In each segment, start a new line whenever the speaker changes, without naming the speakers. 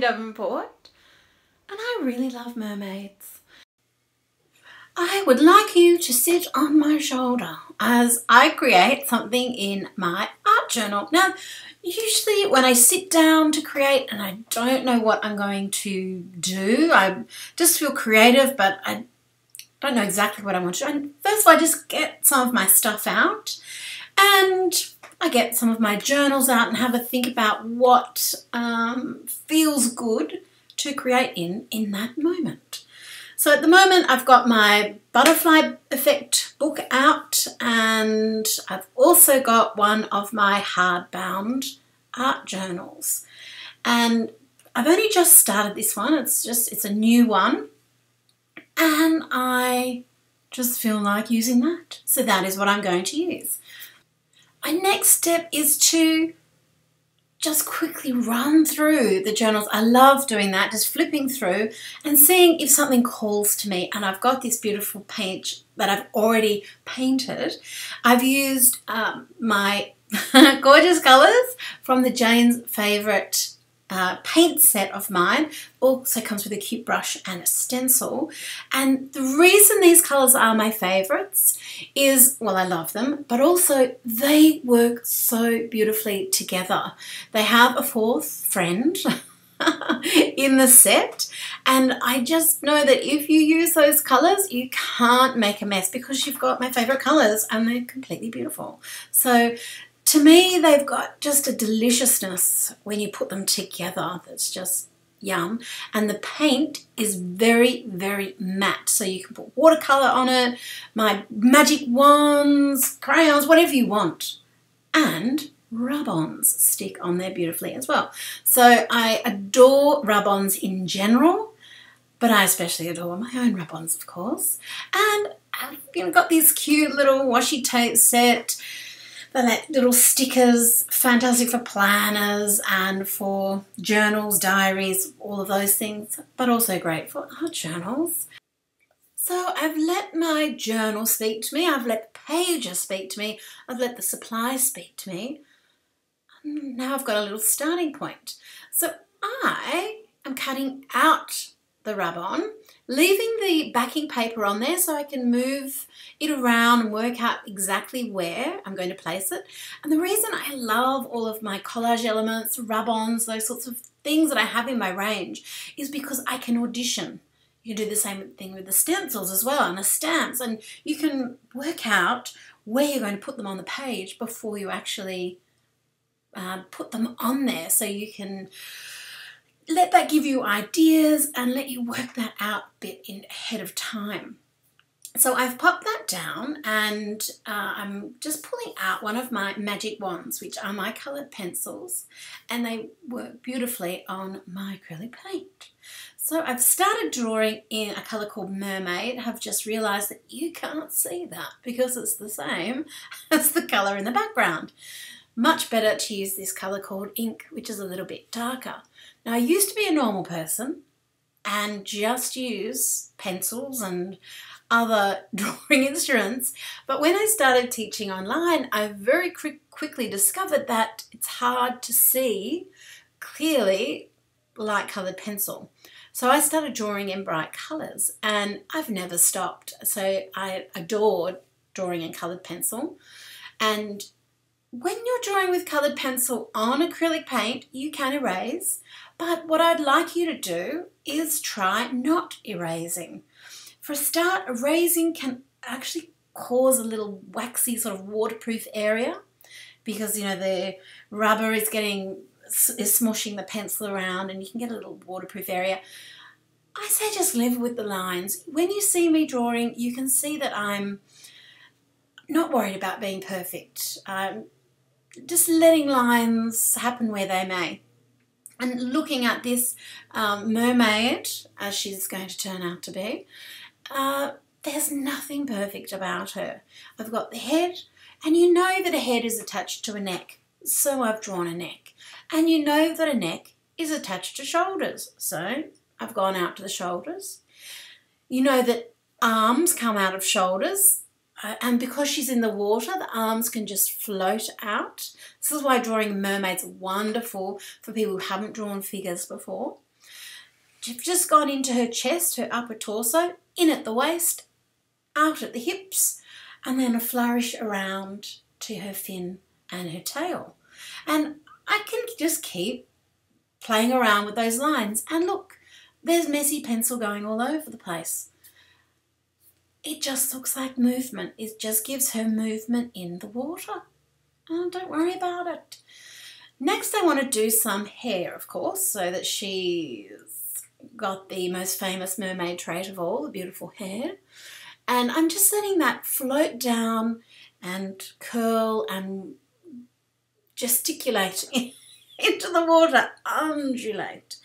Davenport and I really love mermaids. I would like you to sit on my shoulder as I create something in my art journal. Now, usually when I sit down to create and I don't know what I'm going to do, I just feel creative, but I don't know exactly what I want to do. And first of all, I just get some of my stuff out and I get some of my journals out and have a think about what um, feels good to create in in that moment. So at the moment I've got my butterfly effect book out and I've also got one of my hardbound art journals. And I've only just started this one. It's just it's a new one. And I just feel like using that. So that is what I'm going to use. My next step is to just quickly run through the journals. I love doing that, just flipping through and seeing if something calls to me. And I've got this beautiful page that I've already painted. I've used um, my gorgeous colours from the Jane's Favourite uh, paint set of mine also comes with a cute brush and a stencil. And the reason these colors are my favorites is well I love them but also they work so beautifully together. They have a fourth friend in the set and I just know that if you use those colors you can't make a mess because you've got my favorite colors and they're completely beautiful. So to me, they've got just a deliciousness when you put them together that's just yum. And the paint is very, very matte. So you can put watercolor on it, my magic wands, crayons, whatever you want. And rub-ons stick on there beautifully as well. So I adore rub-ons in general, but I especially adore my own rub-ons, of course. And I've got this cute little washi tape set they're like little stickers, fantastic for planners and for journals, diaries, all of those things, but also great for art journals. So I've let my journal speak to me, I've let the pages speak to me, I've let the supplies speak to me. Now I've got a little starting point. So I am cutting out the rub-on leaving the backing paper on there so I can move it around and work out exactly where I'm going to place it. And the reason I love all of my collage elements, rub-ons, those sorts of things that I have in my range is because I can audition. You can do the same thing with the stencils as well and the stamps and you can work out where you're going to put them on the page before you actually uh, put them on there so you can let that give you ideas and let you work that out a bit in ahead of time. So I've popped that down and uh, I'm just pulling out one of my magic wands, which are my coloured pencils, and they work beautifully on my acrylic paint. So I've started drawing in a colour called Mermaid. I've just realised that you can't see that because it's the same as the colour in the background. Much better to use this colour called Ink, which is a little bit darker. Now, I used to be a normal person and just use pencils and other drawing instruments, but when I started teaching online, I very quick, quickly discovered that it's hard to see clearly light coloured pencil. So I started drawing in bright colours and I've never stopped. So I adored drawing in coloured pencil. And when you're drawing with coloured pencil on acrylic paint, you can erase, but what I'd like you to do is try not erasing. For a start, erasing can actually cause a little waxy sort of waterproof area because you know the rubber is getting is smushing the pencil around and you can get a little waterproof area. I say just live with the lines. When you see me drawing, you can see that I'm not worried about being perfect. I'm just letting lines happen where they may and looking at this um, mermaid, as she's going to turn out to be, uh, there's nothing perfect about her. I've got the head, and you know that a head is attached to a neck, so I've drawn a neck. And you know that a neck is attached to shoulders, so I've gone out to the shoulders. You know that arms come out of shoulders, uh, and because she's in the water, the arms can just float out. This is why drawing mermaids wonderful for people who haven't drawn figures before. just gone into her chest, her upper torso, in at the waist, out at the hips, and then a flourish around to her fin and her tail. And I can just keep playing around with those lines. And look, there's messy pencil going all over the place. It just looks like movement. It just gives her movement in the water. Oh, don't worry about it. Next, I want to do some hair, of course, so that she's got the most famous mermaid trait of all, the beautiful hair. And I'm just letting that float down and curl and gesticulate into the water, undulate.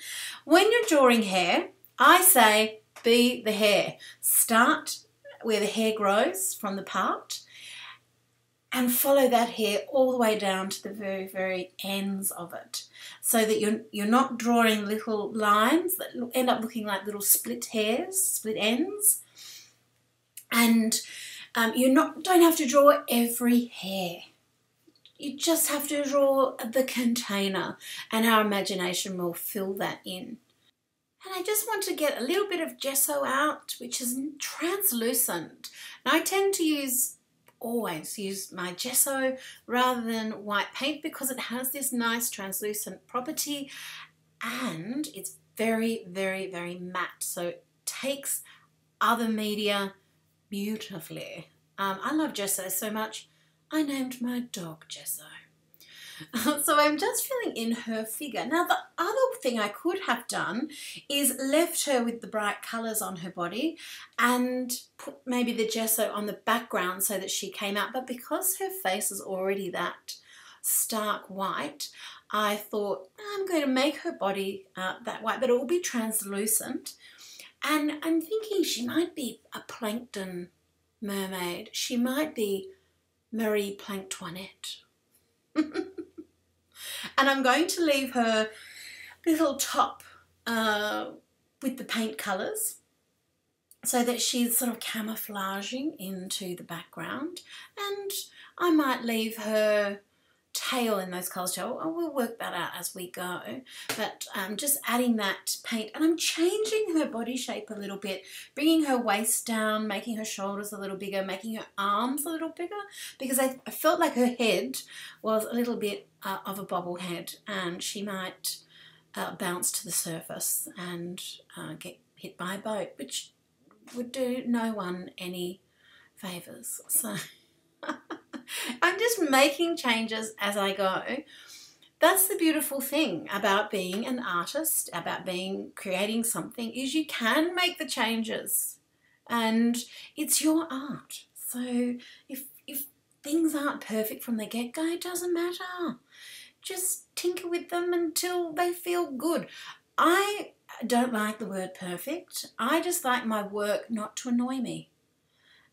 When you're drawing hair, I say be the hair. Start where the hair grows from the part and follow that hair all the way down to the very, very ends of it so that you're, you're not drawing little lines that end up looking like little split hairs, split ends. And um, you not don't have to draw every hair. You just have to draw the container and our imagination will fill that in. And I just want to get a little bit of gesso out, which is translucent. Now I tend to use always use my gesso rather than white paint because it has this nice translucent property and it's very, very, very matte. So it takes other media beautifully. Um, I love gesso so much, I named my dog Gesso. so I'm just filling in her figure. Now the other thing I could have done is left her with the bright colours on her body and put maybe the gesso on the background so that she came out. But because her face is already that stark white, I thought I'm going to make her body uh, that white, but it will be translucent. And I'm thinking she might be a plankton mermaid. She might be Marie Planktoinette. and I'm going to leave her little top uh, with the paint colours so that she's sort of camouflaging into the background and I might leave her tail in those colours too. We'll work that out as we go. But um, just adding that paint and I'm changing her body shape a little bit, bringing her waist down, making her shoulders a little bigger, making her arms a little bigger because I, I felt like her head was a little bit uh, of a bobblehead and she might uh, bounce to the surface and uh, get hit by a boat, which would do no one any favours. So I'm just making changes as I go. That's the beautiful thing about being an artist, about being creating something, is you can make the changes and it's your art. So if if things aren't perfect from the get-go, it doesn't matter. Just tinker with them until they feel good. I don't like the word perfect. I just like my work not to annoy me.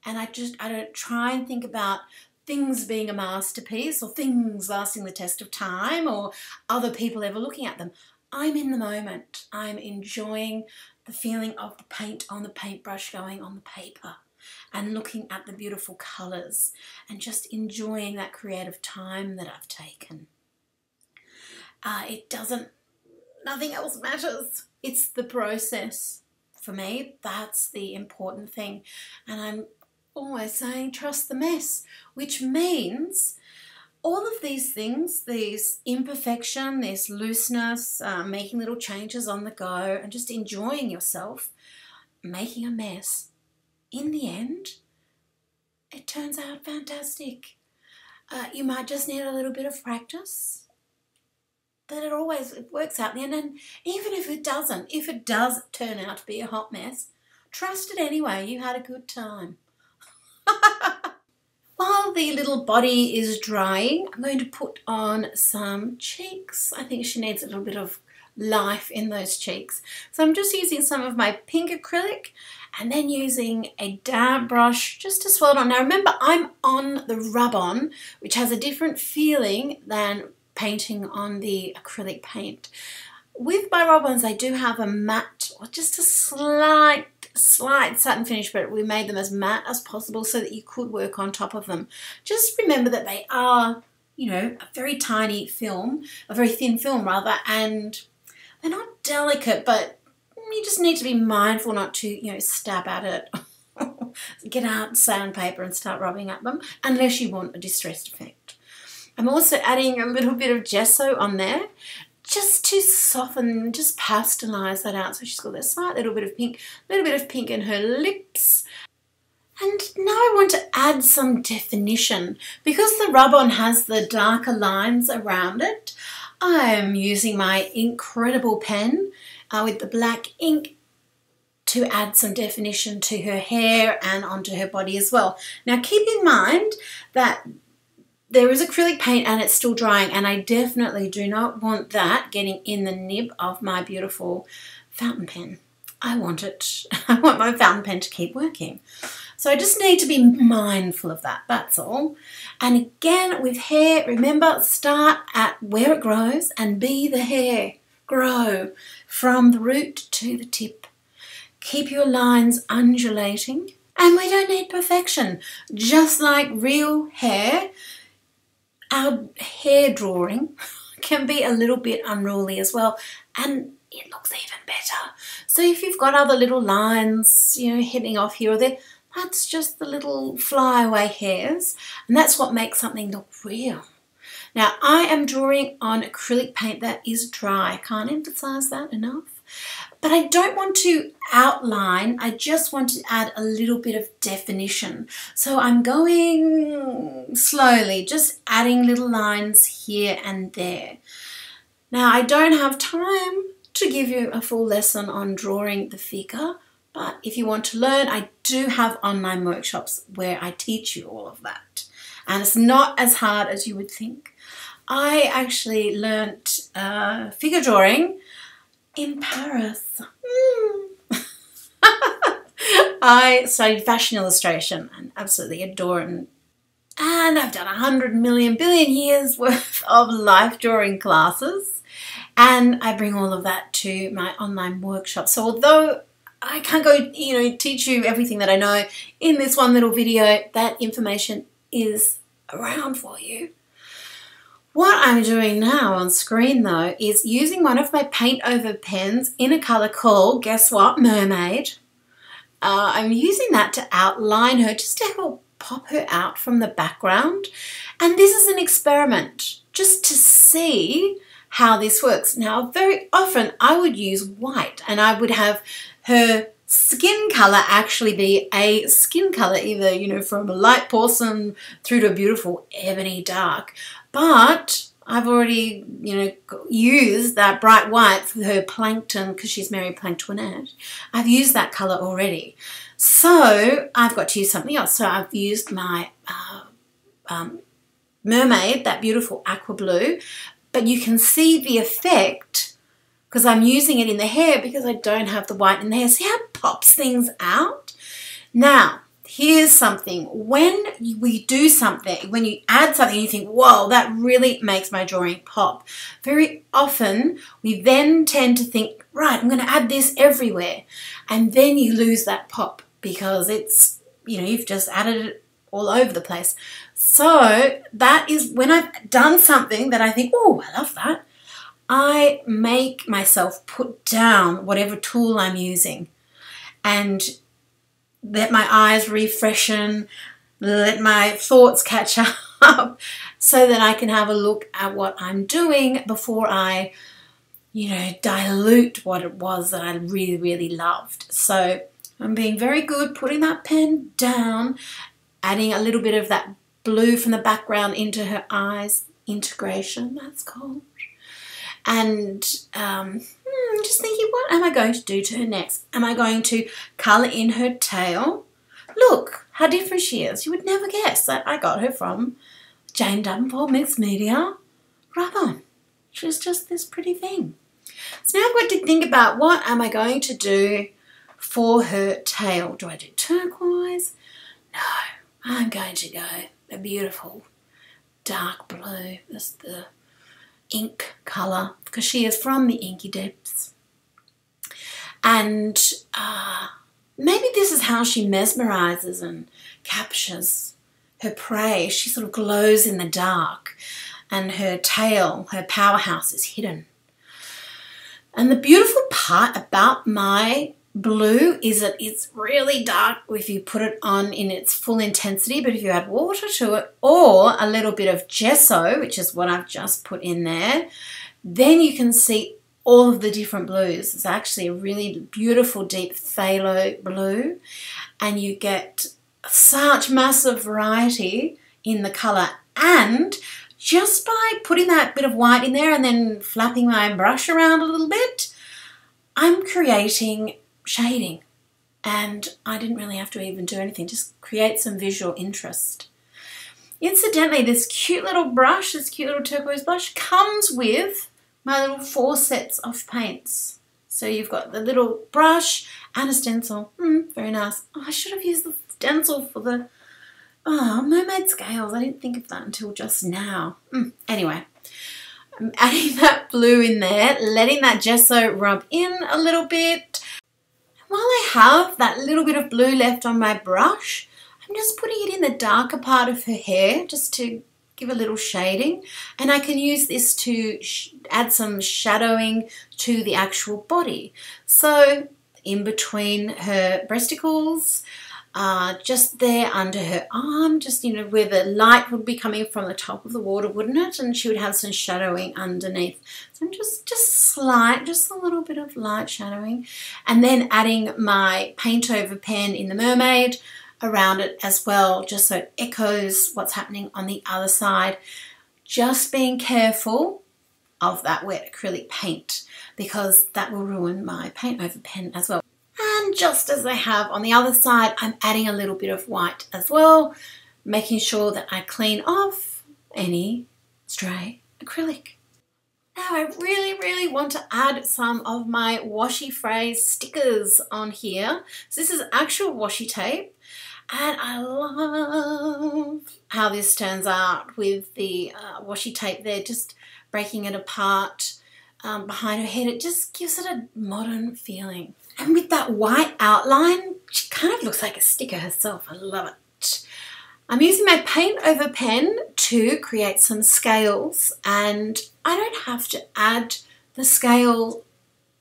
And I just I don't try and think about things being a masterpiece or things lasting the test of time or other people ever looking at them. I'm in the moment. I'm enjoying the feeling of the paint on the paintbrush going on the paper and looking at the beautiful colours and just enjoying that creative time that I've taken. Uh, it doesn't, nothing else matters. It's the process. For me, that's the important thing. And I'm always saying trust the mess, which means all of these things, this imperfection, this looseness, uh, making little changes on the go, and just enjoying yourself, making a mess, in the end, it turns out fantastic. Uh, you might just need a little bit of practice, but it always it works out. And even if it doesn't, if it does turn out to be a hot mess, trust it anyway. You had a good time. While the little body is drying, I'm going to put on some cheeks. I think she needs a little bit of life in those cheeks. So I'm just using some of my pink acrylic and then using a damp brush just to swirl it on. Now remember, I'm on the rub-on, which has a different feeling than painting on the acrylic paint. With my rub-ons, they do have a matte or just a slight slight satin finish, but we made them as matte as possible so that you could work on top of them. Just remember that they are, you know, a very tiny film, a very thin film rather, and they're not delicate, but you just need to be mindful not to, you know, stab at it. Get out sandpaper and start rubbing at them, unless you want a distressed effect. I'm also adding a little bit of gesso on there just to soften, just pastelize that out. So she's got this slight little bit of pink, a little bit of pink in her lips. And now I want to add some definition. Because the rub-on has the darker lines around it, I'm using my incredible pen uh, with the black ink to add some definition to her hair and onto her body as well. Now keep in mind that there is acrylic paint and it's still drying and I definitely do not want that getting in the nib of my beautiful fountain pen. I want it, I want my fountain pen to keep working. So I just need to be mindful of that, that's all. And again, with hair, remember, start at where it grows and be the hair. Grow from the root to the tip. Keep your lines undulating. And we don't need perfection. Just like real hair, our hair drawing can be a little bit unruly as well and it looks even better. So if you've got other little lines, you know, hitting off here or there, that's just the little flyaway hairs and that's what makes something look real. Now I am drawing on acrylic paint that is dry. I can't emphasize that enough. But I don't want to outline, I just want to add a little bit of definition. So I'm going slowly, just adding little lines here and there. Now I don't have time to give you a full lesson on drawing the figure, but if you want to learn, I do have online workshops where I teach you all of that. And it's not as hard as you would think. I actually learnt uh, figure drawing in Paris. Mm. I studied fashion illustration and absolutely adore it. And I've done a hundred million billion years worth of life drawing classes. And I bring all of that to my online workshop. So although I can't go, you know, teach you everything that I know in this one little video, that information is around for you. What I'm doing now on screen though is using one of my paint over pens in a colour called, guess what, Mermaid. Uh, I'm using that to outline her just to help pop her out from the background. And this is an experiment just to see how this works. Now, very often I would use white and I would have her skin color actually be a skin color, either, you know, from a light porcelain through to a beautiful ebony dark. But I've already, you know, used that bright white for her plankton because she's Mary Planktonette. I've used that colour already. So I've got to use something else. So I've used my uh, um, mermaid, that beautiful aqua blue, but you can see the effect because I'm using it in the hair because I don't have the white in the hair. See how it pops things out? Now, here's something. When we do something when you add something you think whoa that really makes my drawing pop. Very often we then tend to think right i'm going to add this everywhere. And then you lose that pop because it's you know you've just added it all over the place. So that is when i've done something that i think oh i love that i make myself put down whatever tool i'm using. And let my eyes refreshen, let my thoughts catch up so that I can have a look at what I'm doing before I, you know, dilute what it was that I really, really loved. So I'm being very good putting that pen down, adding a little bit of that blue from the background into her eyes, integration, that's called. And um, hmm, just thinking, what am I going to do to her next? Am I going to colour in her tail? Look how different she is. You would never guess that I got her from Jane Davenport Mixed Media Rub On. She's just this pretty thing. So now I've got to think about what am I going to do for her tail. Do I do turquoise? No, I'm going to go a beautiful dark blue. This the ink colour because she is from the Inky Dips. And uh, maybe this is how she mesmerizes and captures her prey. She sort of glows in the dark and her tail, her powerhouse is hidden. And the beautiful part about my blue is that it's really dark if you put it on in its full intensity, but if you add water to it or a little bit of gesso, which is what I've just put in there, then you can see all of the different blues. It's actually a really beautiful deep phthalo blue and you get such massive variety in the colour and just by putting that bit of white in there and then flapping my brush around a little bit, I'm creating shading. And I didn't really have to even do anything, just create some visual interest. Incidentally, this cute little brush, this cute little turquoise brush, comes with my little four sets of paints. So you've got the little brush and a stencil. Mm, very nice. Oh, I should have used the stencil for the oh, mermaid scales. I didn't think of that until just now. Mm, anyway, I'm adding that blue in there, letting that gesso rub in a little bit. While I have that little bit of blue left on my brush, I'm just putting it in the darker part of her hair just to give a little shading and I can use this to add some shadowing to the actual body. So in between her breasticles, uh, just there under her arm, just you know where the light would be coming from the top of the water, wouldn't it? And she would have some shadowing underneath. So I'm just just slight, just a little bit of light shadowing, and then adding my paint over pen in the mermaid around it as well, just so it echoes what's happening on the other side. Just being careful of that wet acrylic paint because that will ruin my paint over pen as well. Just as I have on the other side, I'm adding a little bit of white as well, making sure that I clean off any stray acrylic. Now I really, really want to add some of my washi phrase stickers on here. So this is actual washi tape and I love how this turns out with the uh, washi tape there, just breaking it apart um, behind her head. It just gives it a modern feeling. And with that white outline, she kind of looks like a sticker herself. I love it. I'm using my paint over pen to create some scales and I don't have to add the scale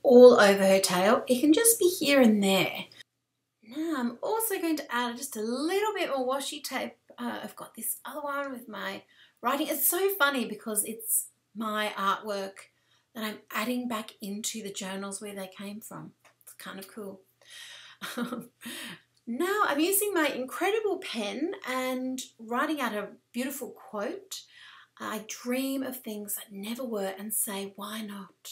all over her tail. It can just be here and there. Now I'm also going to add just a little bit more washi tape. Uh, I've got this other one with my writing. It's so funny because it's my artwork that I'm adding back into the journals where they came from. Kind of cool. now I'm using my incredible pen and writing out a beautiful quote. I dream of things that never were and say, why not?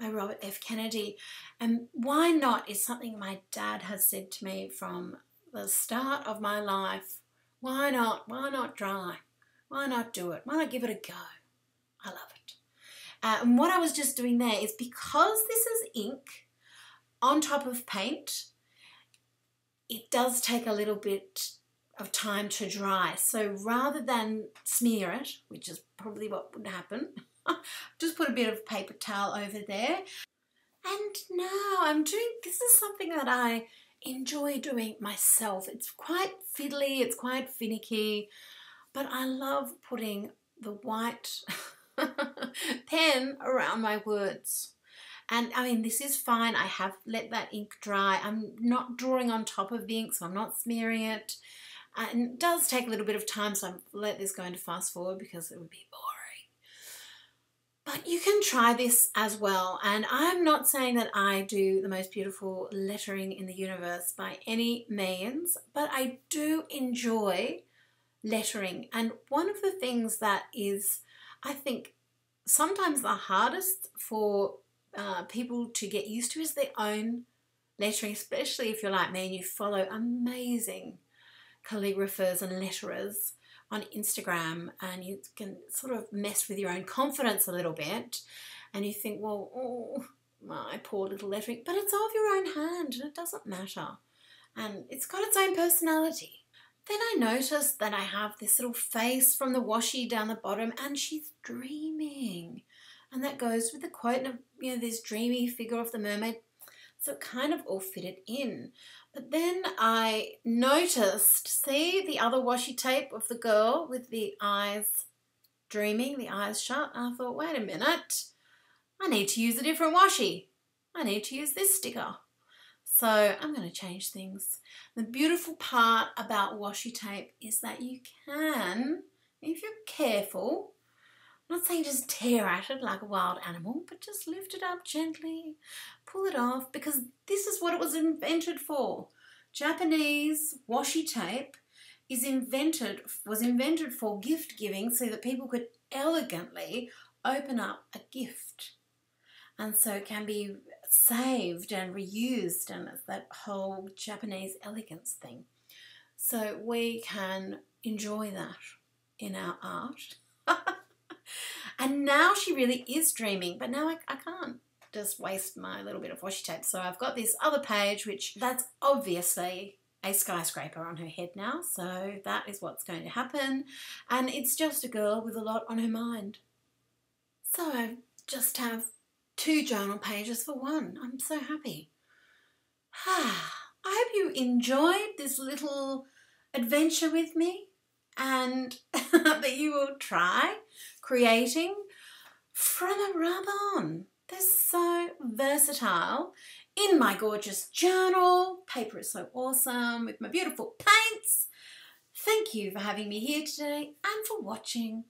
by Robert F. Kennedy. And why not is something my dad has said to me from the start of my life. Why not? Why not try? Why not do it? Why not give it a go? I love it. Uh, and what I was just doing there is because this is ink on top of paint, it does take a little bit of time to dry. So rather than smear it, which is probably what would happen, just put a bit of paper towel over there. And now I'm doing, this is something that I enjoy doing myself. It's quite fiddly, it's quite finicky, but I love putting the white pen around my words. And I mean, this is fine. I have let that ink dry. I'm not drawing on top of the ink, so I'm not smearing it. And it does take a little bit of time, so I've let this go into fast forward because it would be boring. But you can try this as well. And I'm not saying that I do the most beautiful lettering in the universe by any means, but I do enjoy lettering. And one of the things that is, I think, sometimes the hardest for uh, people to get used to is their own lettering, especially if you're like me and you follow amazing calligraphers and letterers on Instagram and you can sort of mess with your own confidence a little bit and you think, well, oh, my poor little lettering, but it's all of your own hand and it doesn't matter. And it's got its own personality. Then I noticed that I have this little face from the washi down the bottom and she's dreaming. And that goes with the quote of, you know, this dreamy figure of the mermaid. So it kind of all fitted in. But then I noticed, see the other washi tape of the girl with the eyes dreaming, the eyes shut. I thought, wait a minute, I need to use a different washi. I need to use this sticker. So I'm going to change things. The beautiful part about washi tape is that you can, if you're careful, Not saying just tear at it like a wild animal, but just lift it up gently, pull it off, because this is what it was invented for. Japanese washi tape is invented was invented for gift giving so that people could elegantly open up a gift and so it can be saved and reused and it's that whole Japanese elegance thing. So we can enjoy that in our art. and now she really is dreaming, but now I, I can't just waste my little bit of washi tape. So I've got this other page, which that's obviously a skyscraper on her head now. So that is what's going to happen. And it's just a girl with a lot on her mind. So I just have two journal pages for one. I'm so happy. I hope you enjoyed this little adventure with me and that you will try creating from a rub-on. They're so versatile in my gorgeous journal. Paper is so awesome with my beautiful paints. Thank you for having me here today and for watching.